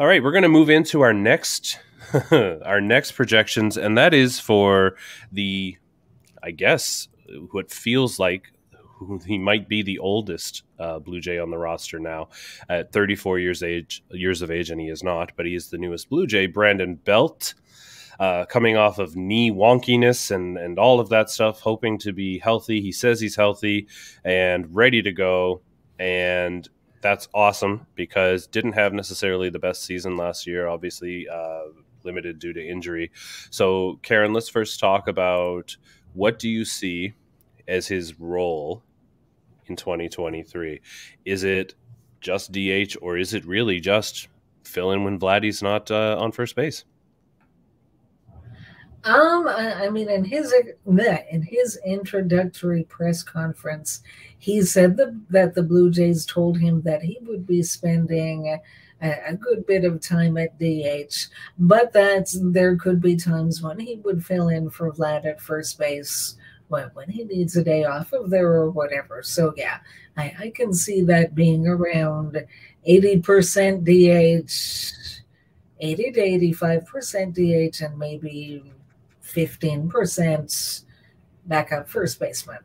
All right, we're going to move into our next our next projections, and that is for the, I guess, what feels like he might be the oldest uh, Blue Jay on the roster now, at 34 years age years of age, and he is not, but he is the newest Blue Jay. Brandon Belt, uh, coming off of knee wonkiness and and all of that stuff, hoping to be healthy. He says he's healthy and ready to go, and that's awesome because didn't have necessarily the best season last year. Obviously, uh, limited due to injury. So, Karen, let's first talk about what do you see as his role in 2023? Is it just DH or is it really just fill in when Vladdy's not uh, on first base? Um, I, mean, in his in his introductory press conference, he said the, that the Blue Jays told him that he would be spending a, a, good bit of time at DH, but that there could be times when he would fill in for Vlad at first base when, when he needs a day off of there or whatever. So yeah, I, I can see that being around 80% DH, 80 to 85% DH, and maybe 15% backup first baseman.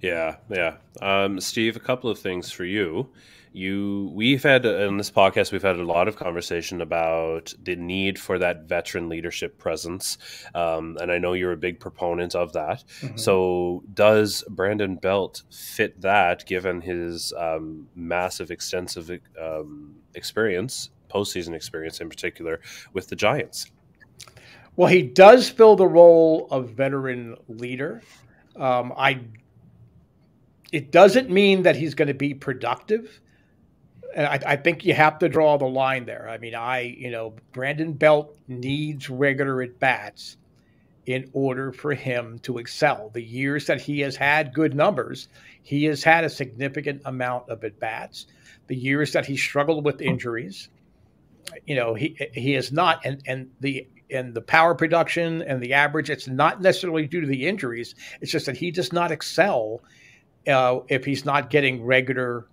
Yeah, yeah. Um, Steve, a couple of things for you you we've had in this podcast we've had a lot of conversation about the need for that veteran leadership presence um, and i know you're a big proponent of that mm-hmm. so does brandon belt fit that given his um, massive extensive um, experience postseason experience in particular with the giants well he does fill the role of veteran leader um, i it doesn't mean that he's going to be productive I, I, think you have to draw the line there. I mean, I, you know, Brandon Belt needs regular at bats in order for him to excel. The years that he has had good numbers, he has had a significant amount of at bats. The years that he struggled with injuries, you know, he he has not, and and the and the power production and the average, it's not necessarily due to the injuries. It's just that he does not excel uh, if he's not getting regular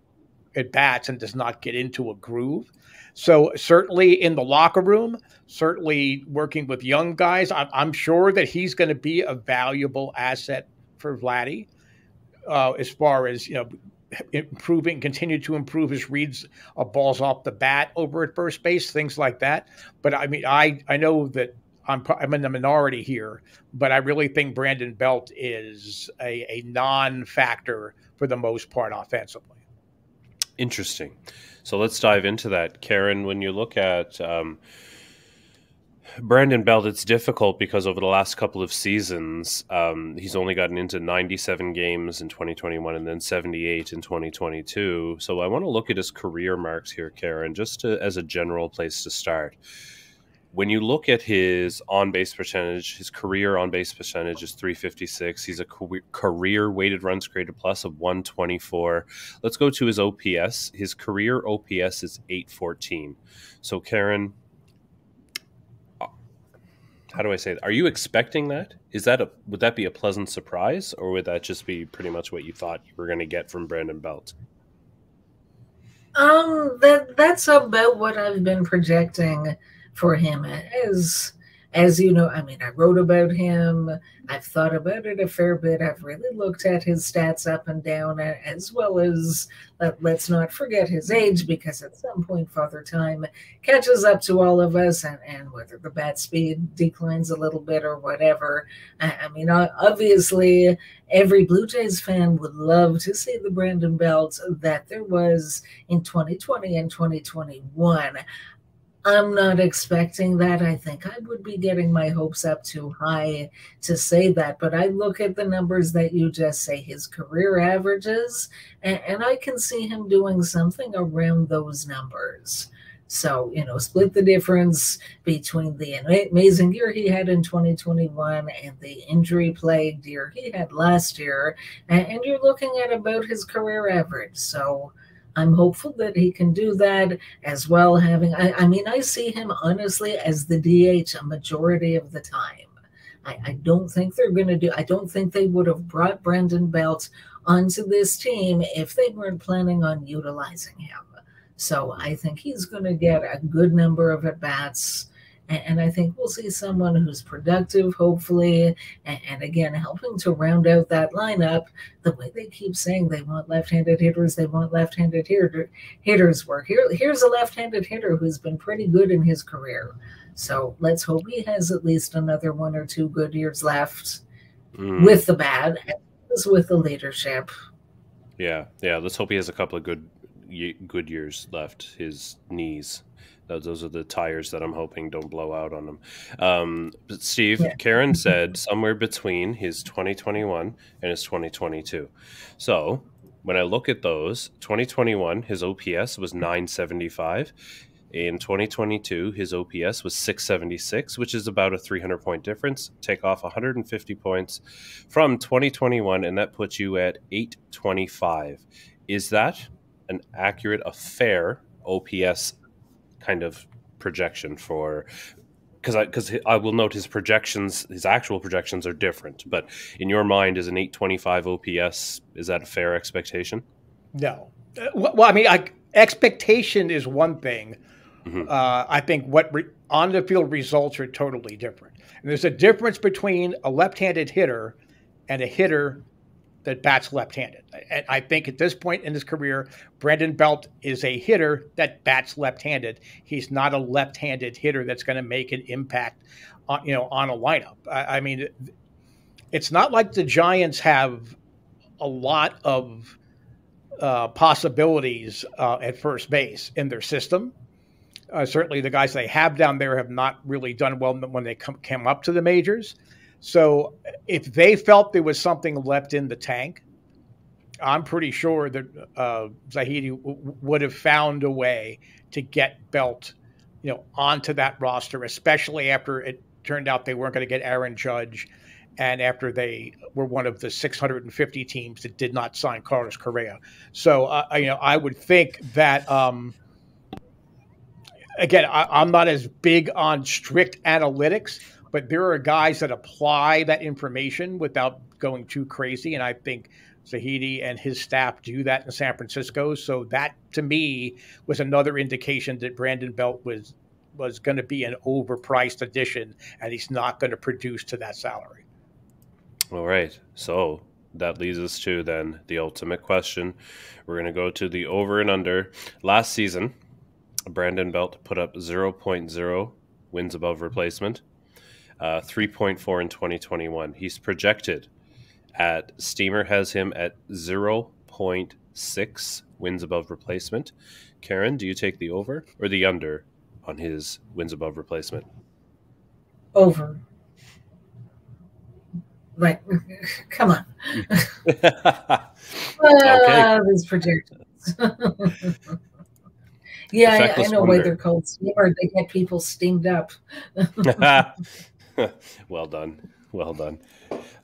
at bats and does not get into a groove. So certainly in the locker room, certainly working with young guys, I'm, I'm sure that he's going to be a valuable asset for Vladdy uh, as far as you know improving, continue to improve his reads of balls off the bat over at first base, things like that. But I mean, I I know that I'm I'm in the minority here, but I really think Brandon Belt is a, a non-factor for the most part offensively. Interesting. So let's dive into that. Karen, when you look at um, Brandon Belt, it's difficult because over the last couple of seasons, um, he's only gotten into 97 games in 2021 and then 78 in 2022. So I want to look at his career marks here, Karen, just to, as a general place to start when you look at his on base percentage, his career on base percentage is 356. He's a career weighted runs created plus of 124. Let's go to his OPS. His career OPS is 814. So, Karen, how do I say that? Are you expecting that? Is that a would that be a pleasant surprise, or would that just be pretty much what you thought you were going to get from Brandon Belt? Um, that that's about what I've been projecting for him as as you know i mean i wrote about him. I've thought about it a fair bit. I've really looked at his stats up and down uh, as well as uh, let, us not forget his age because at some point father time catches up to all of us and, and whether the bat speed declines a little bit or whatever. I, I mean obviously every blue jays fan would love to see the brandon belt that there was in 2020 and 2021 I'm not expecting that. I think I would be getting my hopes up too high to say that. But I look at the numbers that you just say, his career averages, and, and I can see him doing something around those numbers. So, you know, split the difference between the amazing year he had in 2021 and the injury plagued year he had last year. And, and you're looking at about his career average. So, I'm hopeful that he can do that as well. Having, I, I mean, I see him honestly as the DH a majority of the time. I, I don't think they're going to do, I don't think they would have brought Brandon Belt onto this team if they weren't planning on utilizing him. So I think he's going to get a good number of at bats. And I think we'll see someone who's productive, hopefully, and, again, helping to round out that lineup the way they keep saying they want left handed hitters, they want left handed hitters work. Here, here's a left handed hitter who's been pretty good in his career. So let's hope he has at least another one or two good years left mm. with the bad, as with the leadership. Yeah, yeah. Let's hope he has a couple of good good years left. His knees. Those, those are the tires that I'm hoping don't blow out on him. Um, but Steve, yeah. Karen said somewhere between his 2021 and his 2022. So when I look at those, 2021, his OPS was 975. In 2022, his OPS was 676, which is about a 300 point difference. Take off 150 points from 2021, and that puts you at 825. Is that an accurate, a fair OPS kind of projection for because I because I will note his projections, his actual projections are different. But in your mind, is an 825 OPS is that a fair expectation? No. Uh, well, I mean, I, expectation is one thing. Mm-hmm. Uh, I think what re- on the field results are totally different. And there's a difference between a left-handed hitter and a hitter that bats left-handed. And I think at this point in his career, Brandon Belt is a hitter that bats left-handed. He's not a left-handed hitter that's going to make an impact, on, you know, on a lineup. I, I mean, it's not like the Giants have a lot of uh, possibilities uh, at first base in their system. Uh, certainly, the guys they have down there have not really done well when they come, came up to the majors. So if they felt there was something left in the tank, I'm pretty sure that uh, Zaidi w- would have found a way to get Belt, you know, onto that roster, especially after it turned out they weren't going to get Aaron Judge, and after they were one of the 650 teams that did not sign Carlos Correa. So, uh, you know, I would think that. Um, again, I, I'm not as big on strict analytics, but there are guys that apply that information without going too crazy. And I think Zaidi and his staff do that in San Francisco. So that to me was another indication that Brandon Belt was was going to be an overpriced addition and he's not going to produce to that salary. All right. So that leads us to then the ultimate question. We're going to go to the over and under. Last season, Brandon Belt put up 0.0 wins above replacement uh, 3.4 in 2021. He's projected at Steamer has him at 0.6 wins above replacement. Karen, do you take the over or the under on his wins above replacement? Over. Like, come on. uh, these projections. yeah, I, I, know why they're called steamer. They get people steamed up. well done. Well done.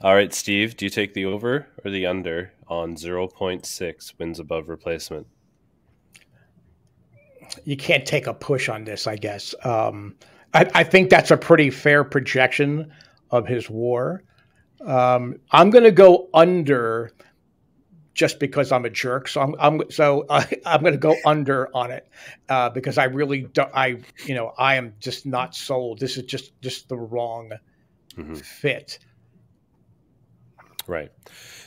All right, Steve, do you take the over or the under on 0.6 wins above replacement? You can't take a push on this, I guess. Um, I, I, think that's a pretty fair projection of his war. Um, I'm going to go under just because I'm a jerk. So I'm, I'm so I, am going to go under on it uh, because I really don't. I you know I am just not sold. This is just just the wrong mm-hmm. fit. Right.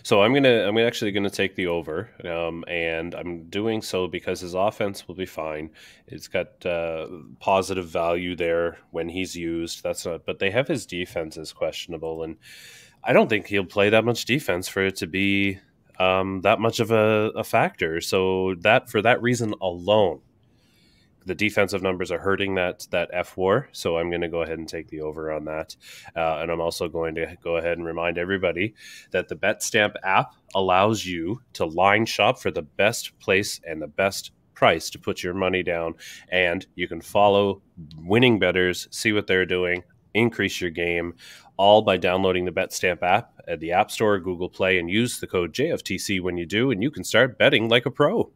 So I'm gonna I'm actually gonna take the over, um, and I'm doing so because his offense will be fine. It's got uh, positive value there when he's used. That's not, but they have his defense is questionable, and I don't think he'll play that much defense for it to be um, that much of a, a factor. So that for that reason alone, the defensive numbers are hurting that that F war. So I'm going to go ahead and take the over on that, uh, and I'm also going to go ahead and remind everybody that the BetStamp app allows you to line shop for the best place and the best price to put your money down, and you can follow winning bettors, see what they're doing, increase your game all by downloading the BetStamp app at the App Store or Google Play and use the code JFTC when you do, and you can start betting like a pro.